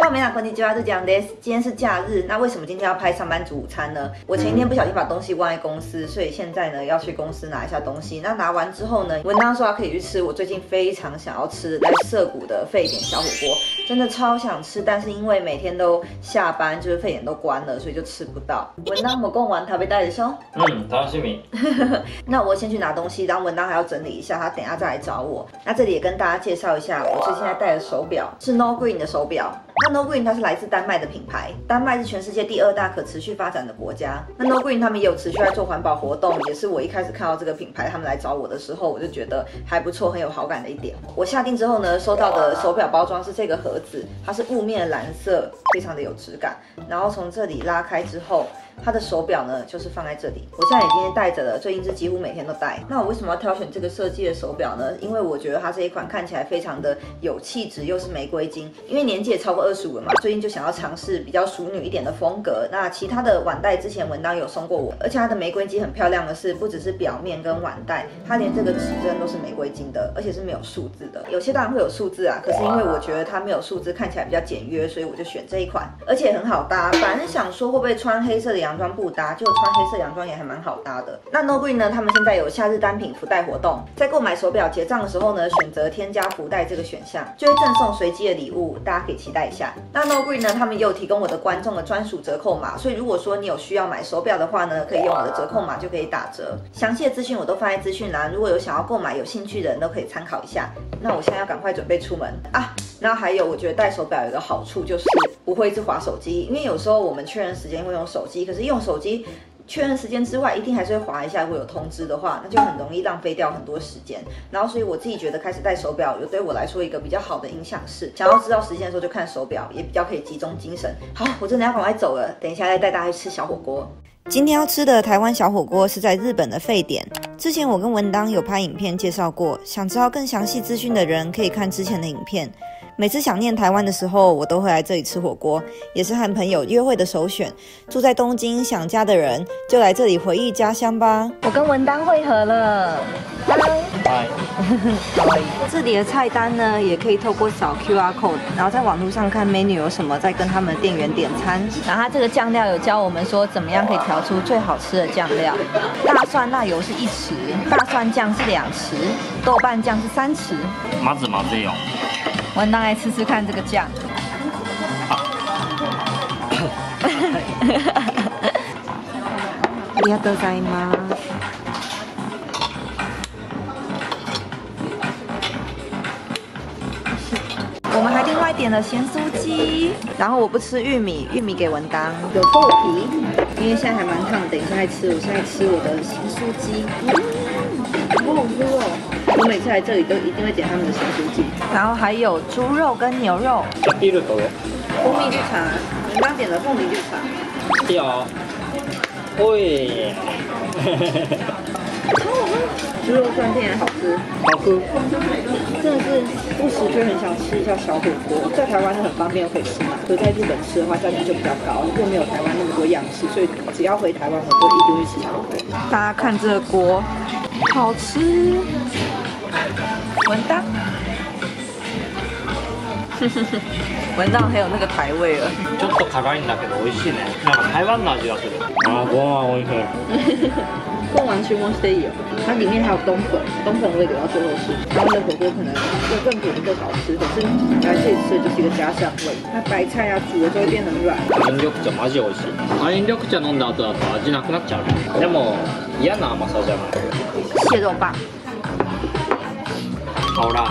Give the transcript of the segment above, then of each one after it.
Hello，美娜，こんにちは，是讲 this。今天是假日，那为什么今天要拍上班族午餐呢？我前一天不小心把东西忘在公司，所以现在呢要去公司拿一下东西。那拿完之后呢，文当说他可以去吃我最近非常想要吃的在涩谷的沸点小火锅，真的超想吃，但是因为每天都下班，就是沸点都关了，所以就吃不到。文当我供完，他被带着凶。嗯，楽しみ。那我先去拿东西，然后文当还要整理一下，他等一下再来找我。那这里也跟大家介绍一下，我最近在戴的手表是 No Green 的手表。 No Green 它是来自丹麦的品牌，丹麦是全世界第二大可持续发展的国家。那 No Green 他们也有持续在做环保活动，也是我一开始看到这个品牌他们来找我的时候，我就觉得还不错，很有好感的一点。我下定之后呢，收到的手表包装是这个盒子，它是雾面蓝色，非常的有质感。然后从这里拉开之后。它的手表呢，就是放在这里。我现在已经戴着了，最近是几乎每天都戴。那我为什么要挑选这个设计的手表呢？因为我觉得它这一款看起来非常的有气质，又是玫瑰金。因为年纪也超过二十五了嘛，最近就想要尝试比较淑女一点的风格。那其他的腕带之前文当有送过我，而且它的玫瑰金很漂亮的是，不只是表面跟腕带，它连这个指针都是玫瑰金的，而且是没有数字的。有些当然会有数字啊，可是因为我觉得它没有数字，看起来比较简约，所以我就选这一款，而且很好搭。本来想说会不会穿黑色的洋装不搭，就穿黑色洋装也还蛮好搭的。那 No Green 呢？他们现在有夏日单品福袋活动，在购买手表结账的时候呢，选择添加福袋这个选项，就会赠送随机的礼物，大家可以期待一下。那 No Green 呢？他们也有提供我的观众的专属折扣码，所以如果说你有需要买手表的话呢，可以用我的折扣码就可以打折。详细的资讯我都放在资讯栏，如果有想要购买、有兴趣的人都可以参考一下。那我现在要赶快准备出门啊！然后还有，我觉得戴手表有个好处就是不会一直滑手机，因为有时候我们确认时间会用手机，可是用手机。确认时间之外，一定还是会划一下。如果有通知的话，那就很容易浪费掉很多时间。然后，所以我自己觉得开始戴手表，有对我来说一个比较好的影响是，想要知道时间的时候就看手表，也比较可以集中精神。好，我真的要赶快走了，等一下再带大家去吃小火锅。今天要吃的台湾小火锅是在日本的沸点。之前我跟文当有拍影片介绍过，想知道更详细资讯的人可以看之前的影片。每次想念台湾的时候，我都会来这里吃火锅，也是和朋友约会的首选。住在东京想家的人，就来这里回忆家乡吧。我跟文丹会合了，拜拜，这里的菜单呢，也可以透过扫 QR code，然后在网络上看 menu 有什么，再跟他们店员点餐。然后它这个酱料有教我们说，怎么样可以调出最好吃的酱料。大蒜辣油是一匙，大蒜酱是两匙，豆瓣酱是三匙。麻子麻子用。我拿来吃吃看这个酱。ありがとうございます。我们还另外点了咸酥鸡，然后我不吃玉米，玉米给文当，有豆皮，因为现在还蛮烫，等一下再吃。我现在吃我的咸酥鸡，嗯，好好吃哦。 我每次来这里都一定会点他们的咸酥鸡，然后还有猪肉跟牛肉。蜂蜜绿茶，你刚点的凤梨绿茶。有。喂。超好喝，猪肉酸甜好吃。好吃。真的是不时就很想吃一下小火锅，在台湾是很方便可以吃嘛，可是在日本吃的话价钱就比较高，又没有台湾那么多样式，所以只要回台湾我就一定会吃小火锅。大家看这个锅，好吃。闻到，闻到很有那个台味了。ちょっと辛いんだけど美味しいね。なんか台湾の味がする。啊，ご飯美味しい。贡丸驱魔 stay 有，它里面还有冬粉，冬粉我也留到最后吃。台湾的火锅可能会更甜更好吃，可是来这里吃的就是一个家乡味。它白菜啊煮了就会变得软。アイン緑茶マジ美味しい。アイン緑茶飲んだ後だと味なくなっちゃう。でも嫌な甘さじゃない。蟹肉棒。 好啦，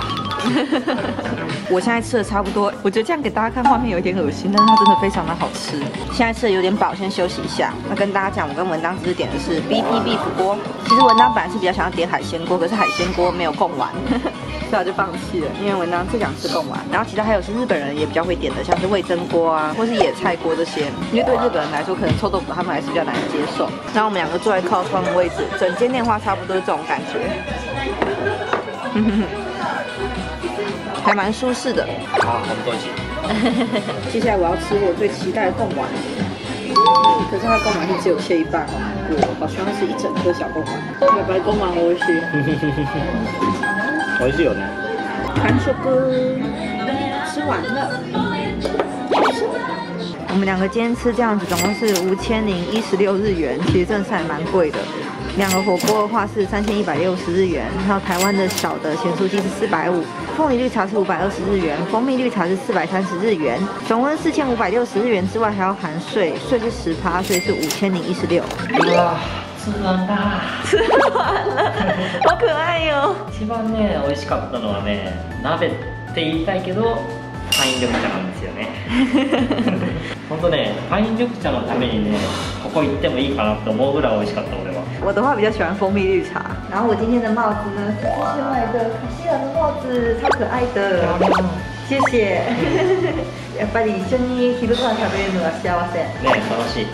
我现在吃的差不多，我觉得这样给大家看画面有一点恶心，但是它真的非常的好吃。现在吃的有点饱，先休息一下。那跟大家讲，我跟文章只是点的是 B P B 火锅。其实文章本来是比较想要点海鲜锅，可是海鲜锅没有供完，所以我就放弃了。因为文章最想吃贡丸，然后其他还有是日本人也比较会点的，像是味增锅啊，或是野菜锅这些。因为对日本人来说，可能臭豆腐他们还是比较难接受。然后我们两个坐在靠窗的位置，整间电话差不多是这种感觉。还蛮舒适的。好，很多钱。接下来我要吃我最期待的贡丸，可是它贡丸是只有切一半哦。我好希望是一整颗小贡丸。拜拜，贡丸我去。我是有的。韩叔哥，吃完了。我们两个今天吃这样子，总共是五千零一十六日元，其实真的是还蛮贵的。两个火锅的话是三千一百六十日元，还有台湾的小的咸酥鸡是四百五，凤梨绿茶是五百二十日元，蜂蜜绿茶是四百三十日元，总共四千五百六十日元之外还要含税，税是十趴，所以是五千零一十六。わ吃完だ吃完了，好可爱哟、一番ね美味しかったのはね鍋って言いたいけどパイン緑茶なんですよね 本当ねパイン緑茶のためにねここ行ってもいいかなと思うぐらい美味しかった俺は我的话比较喜欢蜂蜜绿茶。然后我今天的帽子呢是买的卡西尔的帽子，超可爱的。谢谢。やっぱり一緒に昼ご飯食べるのが幸せ。ね楽しい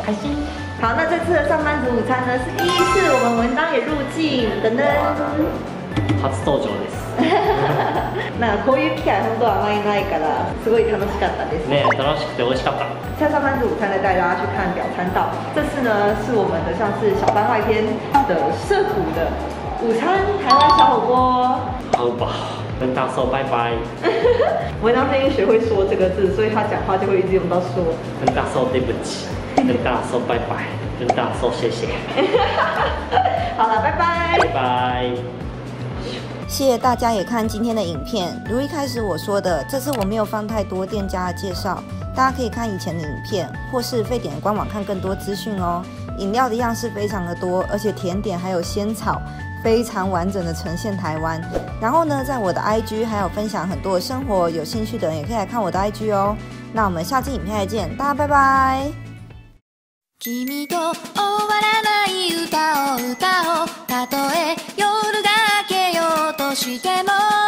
开心。好，那这次的上班族午餐呢是第一次我们文当也入境，等等。初登場です 那こういう機会本当はあまりないからすごい楽しかったです。ね楽しくて美味しかった在上班族午餐呢，带大家去看表参道。这次呢是我们的像是小番外篇的涉谷的午餐台湾小火锅。好吧跟大寿拜拜文当是因为学会说这个字，所以他讲话就会一直用到说。跟大寿对不起跟大寿拜拜跟大寿谢谢好了，拜拜拜。拜 谢谢大家也看今天的影片。如一开始我说的，这次我没有放太多店家的介绍，大家可以看以前的影片，或是沸点的官网看更多资讯哦。饮料的样式非常的多，而且甜点还有仙草，非常完整的呈现台湾。然后呢，在我的 IG 还有分享很多的生活，有兴趣的人也可以来看我的 IG 哦。那我们下期影片再见，大家拜拜。君と終わらない歌を歌おうたとえ夜が明けようと しても